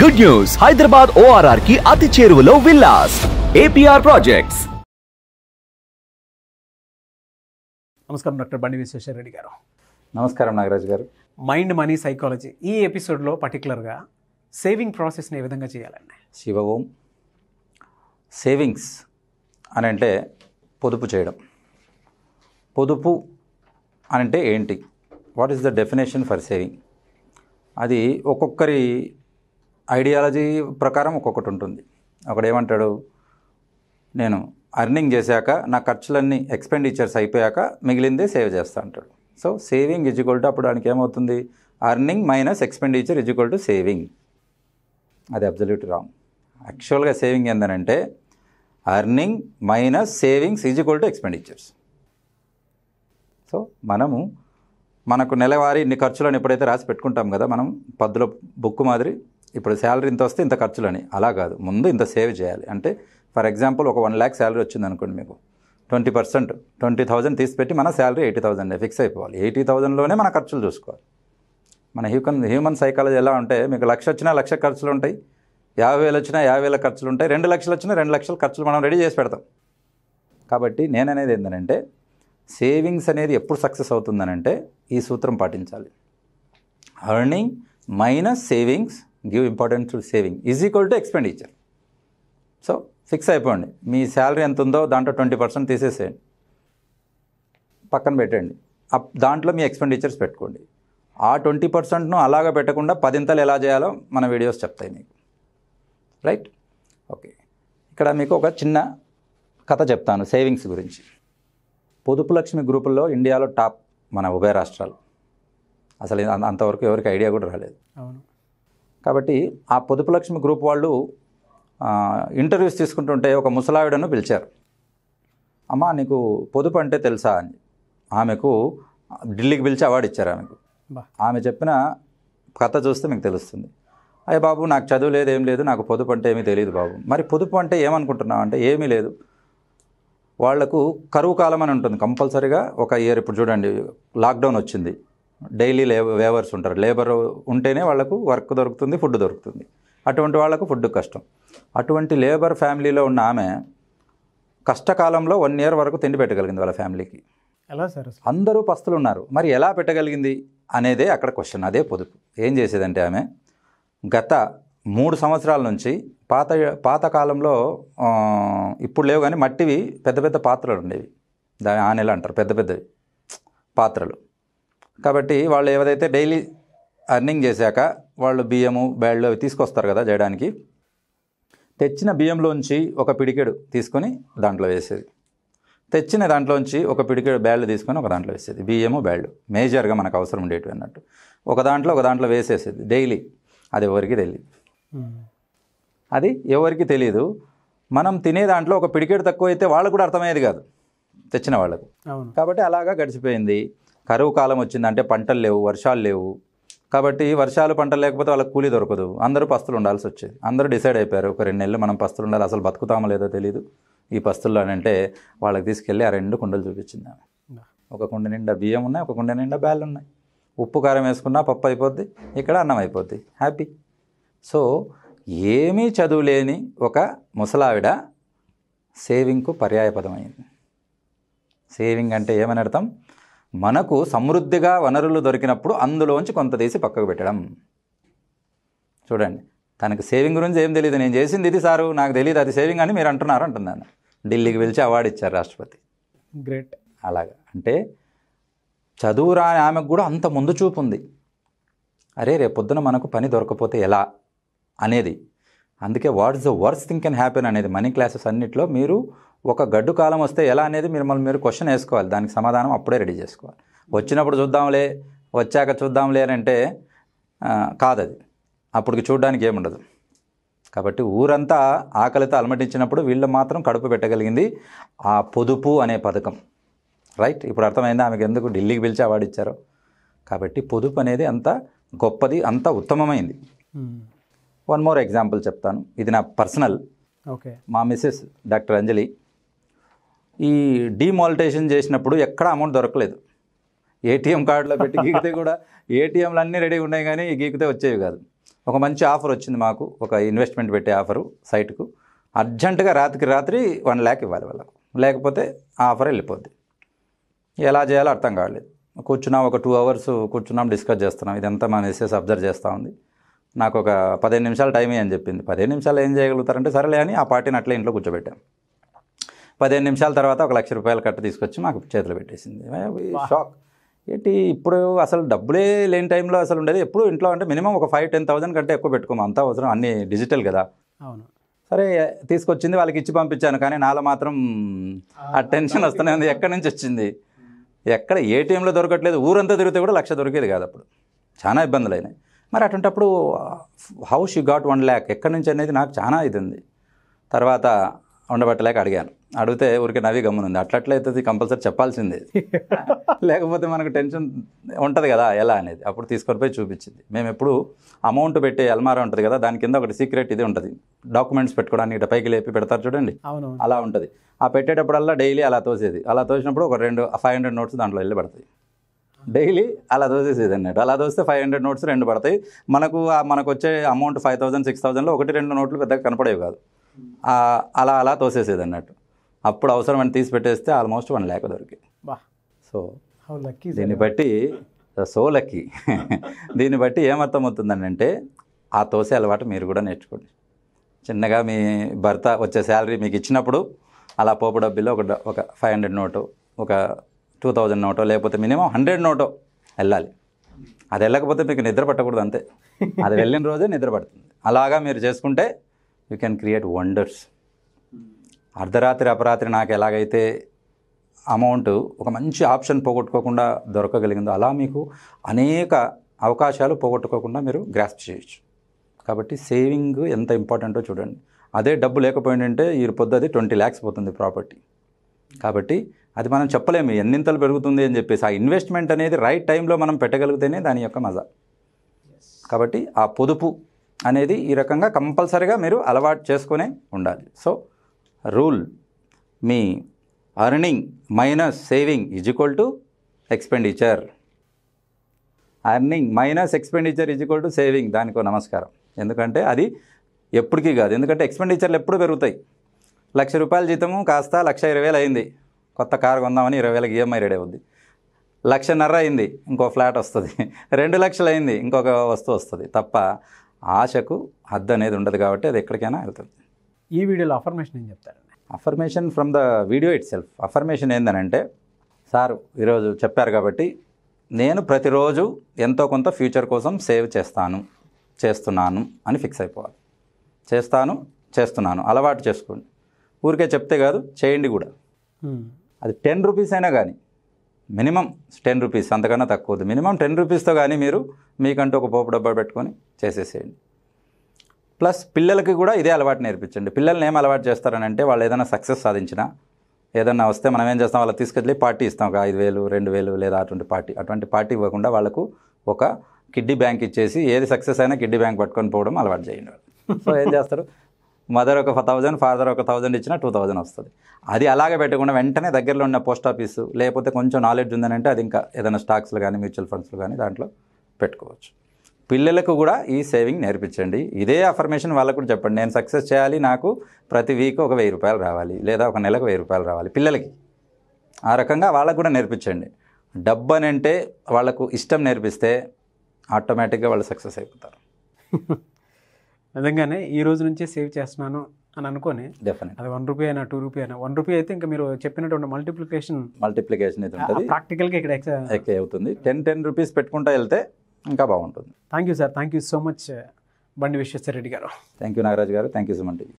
Good news Hyderabad ఓఆర్ఆర్కి అతి చేరువలో విల్లాస్. ఏపీఆర్ ప్రాజెక్ట్స్ నమస్కారం డాక్టర్ బండి విశ్వేశ్వర రెడ్డి గారు. నమస్కారం నాగరాజు గారు. మైండ్ మనీ సైకాలజీ ఈ ఎపిసోడ్లో పర్టికులర్గా సేవింగ్ ప్రాసెస్ని ఏ విధంగా చేయాలండి? శివ ఓం సేవింగ్స్ అని అంటే పొదుపు చేయడం. పొదుపు అని అంటే ఏంటి? What is the definition for saving అది ఒక్కొక్కరి ఐడియాలజీ ప్రకారం ఒక్కొక్కటి ఉంటుంది. ఒకడు ఏమంటాడు నేను అర్నింగ్ చేశాక నా ఖర్చులన్నీ ఎక్స్పెండిచర్స్ అయిపోయాక మిగిలిందే సేవ్ చేస్తా అంటాడు. సో సేవింగ్ ఈజ్వల్ టు అప్పుడు దానికి ఏమవుతుంది? Earning minus expenditure equal to saving అది అబ్జల్యూట్ రాంగ్ యాక్చువల్గా saving ఏందనంటే earning minus savings equal to expenditures so మనము మనకు నెలవారీ ఇన్ని ఖర్చులను ఎప్పుడైతే రాసి పెట్టుకుంటాం కదా మనం పద్దులో బుక్ మాదిరి ఇప్పుడు శాలరీ ఇంత వస్తే ఇంత ఖర్చులని. అలా కాదు. ముందు ఇంత సేవ్ చేయాలి. అంటే ఫర్ ఎగ్జాంపుల్ ఒక వన్ ల్యాక్ శాలరీ వచ్చింది అనుకోండి మీకు. ట్వంటీ పర్సెంట్ ట్వంటీ థౌజండ్ తీసిపెట్టి మన శాలరీ ఎయిటీ థౌజండ్ ఫిక్స్ అయిపోవాలి. ఎయిటీ థౌజండ్లోనే మన ఖర్చులు చూసుకోవాలి. మన హ్యూమన్ హ్యూమన్ సైకాలజీ ఎలా ఉంటే మీకు లక్ష వచ్చినా లక్ష ఖర్చులు ఉంటాయి. యాభై వేలు వచ్చినా యాభై వేల ఖర్చులు ఉంటాయి. రెండు లక్షలు వచ్చినా రెండు లక్షల ఖర్చులు మనం రెడీ చేసి పెడతాం. కాబట్టి నేను అనేది ఏంటంటే సేవింగ్స్ అనేది ఎప్పుడు సక్సెస్ అవుతుందనంటే ఈ సూత్రం పాటించాలి. Earning minus savings give importance to saving. Is equal to expenditure. So fix అయిపోండి. మీ శాలరీ ఎంత ఉందో దాంట్లో ట్వంటీ పర్సెంట్ తీసేసేయండి. పక్కన పెట్టండి. అప్ దాంట్లో మీ ఎక్స్పెండిచర్స్ పెట్టుకోండి. ఆ ట్వంటీ పర్సెంట్ను అలాగా పెట్టకుండా పదింతలు ఎలా చేయాలో మన వీడియోస్ చెప్తాయి మీకు. రైట్? ఓకే. ఇక్కడ మీకు ఒక చిన్న కథ చెప్తాను సేవింగ్స్ గురించి. పొదుపు లక్ష్మి గ్రూపుల్లో ఇండియాలో టాప్ మన ఉభయ రాష్ట్రాలు. అసలు అంతవరకు ఎవరికి ఐడియా కూడా రాలేదు. అవును. కాబట్టి ఆ పొదుపు లక్ష్మి గ్రూప్ వాళ్ళు ఇంటర్వ్యూస్ తీసుకుంటుంటే ఒక ముసలావిడను పిలిచారు. అమ్మా నీకు పొదుపు అంటే తెలుసా? అని. ఆమెకు ఢిల్లీకి పిలిచి అవార్డు ఇచ్చారు ఆమెకు. ఆమె చెప్పిన కథ చూస్తే మీకు తెలుస్తుంది. అయ్య బాబు నాకు చదువు లేదు ఏం లేదు నాకు పొదుపు అంటే ఏమీ తెలియదు బాబు. మరి పొదుపు అంటే ఏమనుకుంటున్నావు అంటే ఏమీ లేదు. వాళ్ళకు కరువు కాలం అని ఉంటుంది కంపల్సరీగా. ఒక ఇయర్ ఇప్పుడు చూడండి లాక్డౌన్ వచ్చింది. డైలీ లే వేవర్స్ ఉంటారు. లేబర్ ఉంటేనే వాళ్ళకు వర్క్ దొరుకుతుంది ఫుడ్ దొరుకుతుంది. అటువంటి వాళ్ళకు ఫుడ్ కష్టం. అటువంటి లేబర్ ఫ్యామిలీలో ఉన్న ఆమె కష్టకాలంలో వన్ ఇయర్ వరకు తిండి పెట్టగలిగింది వాళ్ళ ఫ్యామిలీకి. ఎలా సార్ అందరూ పస్తులు ఉన్నారు మరి ఎలా పెట్టగలిగింది అనేదే అక్కడ క్వశ్చన్ అదే పొదుపు. ఏం చేసేదంటే ఆమె గత మూడు సంవత్సరాల నుంచి పాత పాత కాలంలో ఆ, ఇప్పుడు లేవు కానీ మట్టివి పెద్ద పెద్ద పాత్రలు ఉండేవి. దాని ఆ నెల అంటారు పెద్ద పెద్దవి. పాత్రలు. కాబట్టి వాళ్ళు ఏదైతే డైలీ అర్నింగ్ చేశాక వాళ్ళు బియ్యము బ్యాళ్ళు అవి తీసుకొస్తారు కదా చేయడానికి తెచ్చిన బియ్యంలోంచి ఒక పిడికెడు తీసుకొని దాంట్లో వేసేది. తెచ్చిన దాంట్లోంచి ఒక పిడికెడు బ్యాళ్ళు తీసుకొని ఒక దాంట్లో వేసేది. బియ్యము బ్యాళ్ళు మేజర్గా మనకు అవసరం ఉండేటివి అన్నట్టు. ఒక దాంట్లో ఒక దాంట్లో వేసేసేది డైలీ. అది ఎవరికి తెలియదు. అది ఎవరికి తెలియదు మనం తినే దాంట్లో ఒక పిడికెడు తక్కువ అయితే వాళ్ళకు కూడా అర్థమయ్యేది కాదు తెచ్చిన వాళ్ళకు. కాబట్టి అలాగా గడిచిపోయింది. కరువు కాలం వచ్చిందంటే పంటలు లేవు వర్షాలు లేవు. కాబట్టి వర్షాలు పంటలు లేకపోతే వాళ్ళకి కూలీ దొరకదు. అందరూ పస్తులు ఉండాల్సి వచ్చేది. అందరూ డిసైడ్ అయిపోయారు. ఒక రెండు నెలలు మనం పస్తులు ఉండాలి. అసలు బతుకుతామో లేదో తెలియదు ఈ పస్తుల్లో అని అంటే వాళ్ళకి తీసుకెళ్ళి ఆ రెండు కుండలు చూపించింది ఆమె. ఒక కుండ నిండా బియ్యం ఉన్నాయి ఒక కుండ నిండా బ్యాళ్ళు ఉన్నాయి. ఉప్పు కారం వేసుకున్నా పప్పు అయిపోద్ది ఇక్కడ అన్నం అయిపోద్ది. హ్యాపీ సో ఏమీ చదువు లేని ఒక ముసలావిడ సేవింగ్కు పర్యాయపదమైంది. సేవింగ్ అంటే ఏమని అర్థం? మనకు సమృద్ధిగా వనరులు దొరికినప్పుడు అందులోంచి కొంత తీసి పక్కకు పెట్టడం. చూడండి తనకు సేవింగ్ గురించి ఏం తెలియదు నేను చేసింది ఇది సారు నాకు తెలియదు అది సేవింగ్ అని మీరు అంటున్నారు అంటున్నాను. ఢిల్లీకి పిలిచి అవార్డు ఇచ్చారు రాష్ట్రపతి. గ్రేట్. అలాగా. అంటే చదువు రాని ఆమెకు కూడా అంత ముందు చూపు ఉంది. అరే రేపొద్దున మనకు పని దొరకపోతే ఎలా? అనేది. అందుకే what is the worst thing can happen అనేది మనీ క్లాసెస్ అన్నిట్లో మీరు ఒక గడ్డు కాలం వస్తే ఎలా అనేది మీరు మళ్ళీ మీరు క్వశ్చన్ వేసుకోవాలి. దానికి సమాధానం అప్పుడే రెడీ చేసుకోవాలి. వచ్చినప్పుడు చూద్దాంలే వచ్చాక చూద్దాంలే అని అంటే కాదది. అప్పటికి చూడడానికి ఏముండదు. కాబట్టి ఊరంతా ఆకలితో అలమటించినప్పుడు వీళ్ళు మాత్రం కడుపు పెట్టగలిగింది ఆ పొదుపు అనే పథకం. రైట్ ఇప్పుడు అర్థమైందా? ఆమెకు ఎందుకు ఢిల్లీకి పిలిచి అవార్డు ఇచ్చారో? కాబట్టి పొదుపు అనేది అంత గొప్పది అంత ఉత్తమమైంది. మ్మ్. వన్ మోర్ ఎగ్జాంపుల్ చెప్తాను. ఇది నా పర్సనల్ ఓకే మా మిస్సెస్ డాక్టర్ అంజలి ఈ డిమాలిటేషన్ చేసినప్పుడు ఎక్కడ అమౌంట్ దొరకలేదు. ఏటీఎం కార్డులో పెట్టి గీకితే కూడా ఏటీఎంలు అన్నీ రెడీగా ఉన్నాయి కానీ గీకితే వచ్చేవి కాదు. ఒక మంచి ఆఫర్ వచ్చింది మాకు ఒక ఇన్వెస్ట్మెంట్ పెట్టే ఆఫరు సైట్కు అర్జెంటుగా రాత్రికి రాత్రి వన్ ల్యాక్ ఇవ్వాలి వాళ్ళకు. లేకపోతే ఆ ఆఫర్ వెళ్ళిపోద్ది. ఎలా చేయాలో అర్థం కావట్లేదు. కూర్చున్నాం ఒక టూ అవర్స్ కూర్చున్నాం డిస్కస్ చేస్తున్నాం. ఇదంతా మా మెసేజ్ అబ్జర్వ్ చేస్తూ ఉంది. నాకు ఒక పదిహేను నిమిషాలు టైం అని చెప్పింది. పదిహేను నిమిషాలు ఏం చేయగలుగుతారంటే సరేలే అని ఆ పార్టీని అట్లే ఇంట్లో కూర్చోబెట్టాం. పదిహేను నిమిషాల తర్వాత ఒక లక్ష రూపాయలు కట్ట తీసుకొచ్చి మాకు చేతిలో పెట్టేసింది. షాక్. ఏంటి ఇప్పుడు అసలు డబ్బులే లేని టైంలో అసలు ఉండేది? ఎప్పుడు ఇంట్లో అంటే మినిమం ఒక ఫైవ్ టెన్ థౌసండ్ కంటే ఎక్కువ పెట్టుకోము. అంతా అవసరం అన్ని డిజిటల్ కదా. అవును. సరే తీసుకొచ్చింది వాళ్ళకి ఇచ్చి పంపించాను కానీ నాలో మాత్రం ఆ టెన్షన్ వస్తూనే ఉంది. ఎక్కడి నుంచి వచ్చింది? ఎక్కడ ఏటీఎంలో దొరకట్లేదు. ఊరంతా తిరిగితే కూడా లక్ష దొరికేది కాదు అప్పుడు. చాలా ఇబ్బందులు అయినాయి. మరి అటువంటప్పుడు how's you got one lakh ఎక్కడి నుంచి అనేది నాకు చాలా ఇది ఉంది. తర్వాత ఉండబట్టలేక అడిగాను. అడిగితే ఊరికే నవ్వి గమ్మునుంది. అట్లట్లయితే కంపల్సరీ చెప్పాల్సిందే. లేకపోతే మనకు టెన్షన్ ఉంటుంది కదా ఎలా అనేది. అప్పుడు తీసుకొని పోయి చూపించింది. మేము ఎప్పుడు అమౌంట్ పెట్టే అల్మారా ఉంటుంది కదా దాని కింద ఒకటి సీక్రెట్ ఇది ఉంటుంది. డాక్యుమెంట్స్ పెట్టుకోవడానికి ఇట్లా పైకి లేపి పెడతారు చూడండి. అవును అలా ఉంటుంది. ఆ పెట్టేటప్పుడల్లా డైలీ అలా తోసేది. అలా తోసినప్పుడు ఒక రెండు ఫైవ్ హండ్రెడ్ నోట్స్ దాంట్లో వెళ్ళి పడతాయి. డైలీ అలా దోసేసేది అన్నట్టు. అలా దోస్తే ఫైవ్ హండ్రెడ్ నోట్స్ రెండు పడతాయి. మనకు ఆ మనకు వచ్చే అమౌంట్ ఫైవ్ థౌసండ్ సిక్స్ థౌసండ్లో ఒకటి రెండు నోట్లు పెద్దగా కనపడేవి కాదు. అలా అలా తోసేసేది అన్నట్టు. అప్పుడు అవసరం అని తీసి పెట్టేస్తే ఆల్మోస్ట్ వన్ ల్యాక్ దొరికి. బా. సో లక్కీ దీన్ని బట్టి సో లక్కీ దీన్ని బట్టి ఏమర్థమవుతుందని అంటే ఆ తోసే అలవాటు మీరు కూడా నేర్చుకోండి. చిన్నగా మీ భర్త వచ్చే శాలరీ మీకు ఇచ్చినప్పుడు అలా పోపు డబ్బిలో ఒక ఒక ఫైవ్ హండ్రెడ్ నోటు ఒక టూ థౌజండ్ నోటో లేకపోతే మినిమం హండ్రెడ్ నోటో వెళ్ళాలి. అది వెళ్ళకపోతే మీకు నిద్ర పట్టకూడదు అంతే. అది వెళ్ళిన రోజే నిద్ర పడుతుంది. అలాగా మీరు చేసుకుంటే యూ కెన్ క్రియేట్ వండర్స్ అర్ధరాత్రి అపరాత్రి నాకు ఎలాగైతే అమౌంట్ ఒక మంచి ఆప్షన్ పోగొట్టుకోకుండా దొరకగలిగిందో అలా మీకు అనేక అవకాశాలు పోగొట్టుకోకుండా మీరు గ్రాస్ప్ చేయొచ్చు. కాబట్టి సేవింగ్ ఎంత ఇంపార్టెంటో చూడండి. అదే డబ్బు లేకపోయిందంటే ఈ పొద్దు అది ట్వంటీ ల్యాక్స్ పోతుంది ప్రాపర్టీ. కాబట్టి అది మనం చెప్పలేము ఎన్నింతలు పెరుగుతుంది అని చెప్పేసి. ఆ ఇన్వెస్ట్మెంట్ అనేది రైట్ టైంలో మనం పెట్టగలిగితేనే దాని యొక్క మజా. కాబట్టి ఆ పొదుపు అనేది ఈ రకంగా కంపల్సరిగా మీరు అలవాటు చేసుకునే ఉండాలి. So rule me earning minus saving is equal to expenditure. Earning minus expenditure is equal to saving. దానికో నమస్కారం. ఎందుకంటే అది ఎప్పటికీ కాదు. ఎందుకంటే ఎక్స్పెండిచర్లు ఎప్పుడు పెరుగుతాయి? లక్ష రూపాయల జీతము కాస్త లక్ష ఇరవై వేలు అయింది. కొత్త కారు కొందామని ఇరవై వేలకు ఈఎంఐ రెడీ అవుద్ది. లక్షన్నర అయింది ఇంకో ఫ్లాట్ వస్తుంది. రెండు లక్షలు అయింది ఇంకొక వస్తువు వస్తుంది. తప్ప ఆశకు హద్దు అనేది ఉండదు కాబట్టి అది ఎక్కడికైనా వెళ్తుంది. ఈ వీడియోలో అఫర్మేషన్ ఏం చెప్తారండి affirmation from the video itself affirmation ఏందనంటే sir ఈరోజు చెప్పారు కాబట్టి నేను ప్రతిరోజు ఎంతో కొంత ఫ్యూచర్ కోసం సేవ్ చేస్తాను చేస్తున్నాను అని ఫిక్స్ అయిపోవాలి. చేస్తాను చేస్తున్నాను. అలవాటు చేసుకోండి. ఊరికే చెప్తే కాదు చేయండి కూడా. అది టెన్ రూపీస్ అయినా కానీ మినిమం టెన్ రూపీస్ అంతకన్నా తక్కువ మినిమం టెన్ రూపీస్తో కానీ మీరు మీకంటూ ఒక పోపు డబ్బా పెట్టుకొని చేసేసేయండి. ప్లస్ పిల్లలకి కూడా ఇదే అలవాటు నేర్పించండి. పిల్లల్ని ఏం అలవాటు చేస్తారని అంటే వాళ్ళు ఏదైనా సక్సెస్ సాధించినా ఏదన్నా వస్తే మనం ఏం చేస్తాం? వాళ్ళకి తీసుకెళ్ళి పార్టీ ఇస్తాం. ఒక ఐదు వేలు రెండు వేలు లేదా అటువంటి పార్టీ. అటువంటి పార్టీ ఇవ్వకుండా వాళ్ళకు ఒక కిడ్డీ బ్యాంక్ ఇచ్చేసి ఏది సక్సెస్ అయినా కిడ్డీ బ్యాంక్ పట్టుకొని పోవడం అలవాటు చేయండి వాళ్ళు. సో ఏం చేస్తారు? మదర్ ఒక థౌజండ్ ఫాదర్ ఒక థౌజండ్ ఇచ్చినా టూ థౌజండ్ వస్తుంది. అది అలాగే పెట్టకుండా వెంటనే దగ్గరలో ఉన్న పోస్ట్ ఆఫీసు లేకపోతే కొంచెం నాలెడ్జ్ ఉందని అంటే అది ఇంకా ఏదైనా స్టాక్స్లు కానీ మ్యూచువల్ ఫండ్స్లో కానీ దాంట్లో పెట్టుకోవచ్చు. పిల్లలకు కూడా ఈ సేవింగ్ నేర్పించండి. ఇదే అఫర్మేషన్ వాళ్ళకు కూడా చెప్పండి. నేను సక్సెస్ చేయాలి నాకు ప్రతి వీక్ ఒక వెయ్యి రూపాయలు రావాలి లేదా ఒక నెలకు వెయ్యి రూపాయలు రావాలి పిల్లలకి. ఆ రకంగా వాళ్ళకు కూడా నేర్పించండి. డబ్బు అని అంటే వాళ్ళకు ఇష్టం నేర్పిస్తే ఆటోమేటిక్గా వాళ్ళు సక్సెస్ అయిపోతారు. నిజంగానే ఈ రోజు నుంచే సేవ్ చేస్తున్నాను అని అనుకొని డెఫినెట్ అది వన్ రూపీ అయినా టూ రూపీ అయినా వన్ రూపీ అయితే ఇంకా మీరు చెప్పినటువంటి మల్టిప్లికేషన్ మల్టిప్లికేషన్ ఇది ఉంటుంది. ప్రాక్టికల్గా ఇక్కడ ఎక్స అవుతుంది. టెన్ టెన్ రూపీస్ పెట్టుకుంటా వెళ్తే ఇంకా బాగుంటుంది. Thank you sir thank you so much Bandi Vishweshwara Reddy గారు. థ్యాంక్ యూ నాగరాజ్ గారు. Thank you Suman TV.